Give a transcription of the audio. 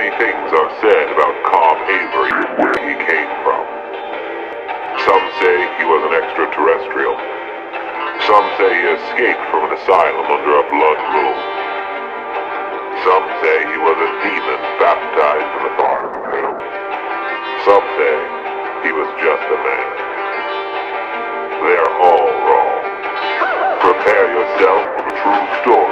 many things are said about Cobb Avery, where he came from. Some say he was an extraterrestrial. Some say he escaped from an asylum under a blood moon. Some say he was a demon baptized in the fire. Some say he was just a man. They're all wrong. Prepare yourself for the true story.